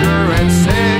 hunger and sick.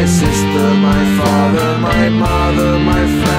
my sister, my father, my mother, my friend.